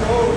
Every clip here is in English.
Go.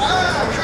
Ah,